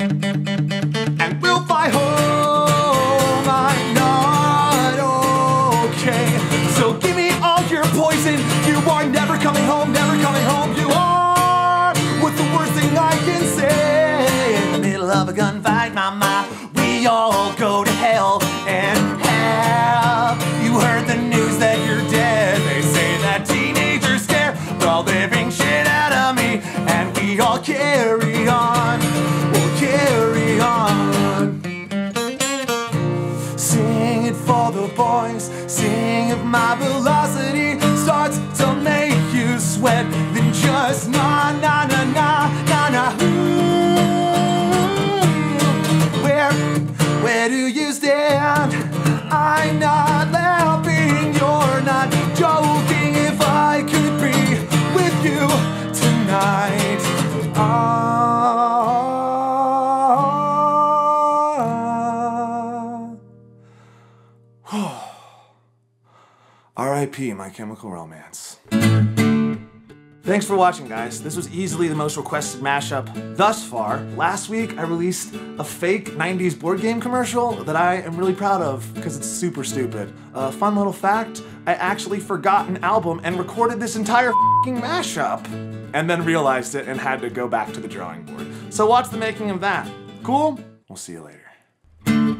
and we'll fly home. I'm not okay. So give me all your poison. You are never coming home, never coming home. You are. The worst thing I can say? In the middle of a gunfight, mama, we all go the boys. Sing if my velocity starts to make you sweat. Then just na na na na na na. Where where do you stand? I'm not R.I.P. My Chemical Romance. Thanks for watching, guys. This was easily the most requested mashup thus far. Last week, I released a fake 90s board game commercial that I am really proud of because it's super stupid. A fun little fact I actually forgot an album and recorded this entire mashup, and then realized it and had to go back to the drawing board. So, watch the making of that. Cool? We'll see you later.